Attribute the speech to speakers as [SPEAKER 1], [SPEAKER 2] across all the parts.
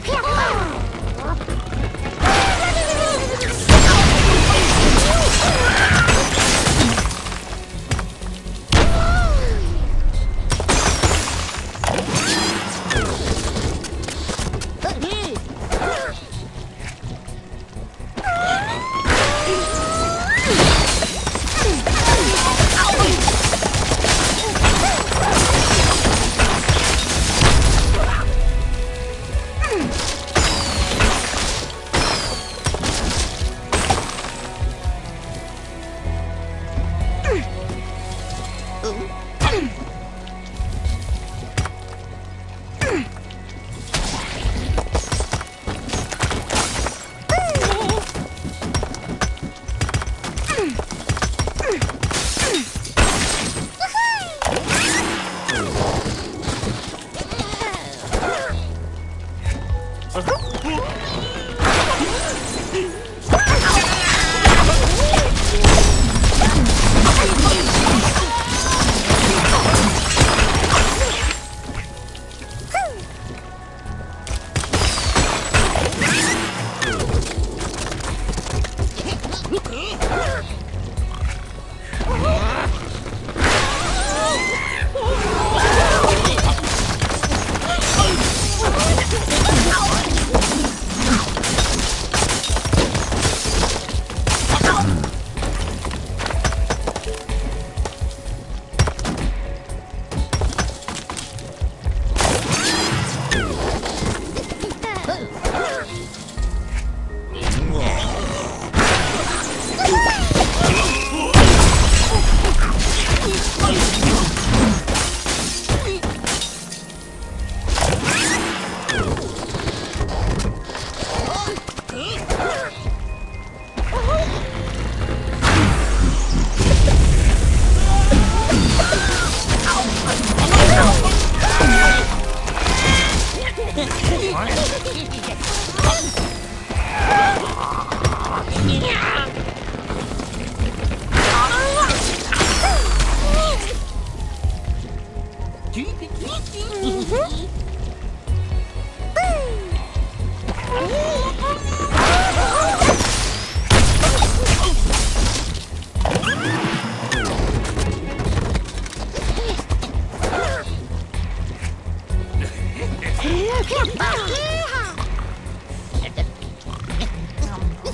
[SPEAKER 1] 皮卡皮卡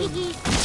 [SPEAKER 1] 이기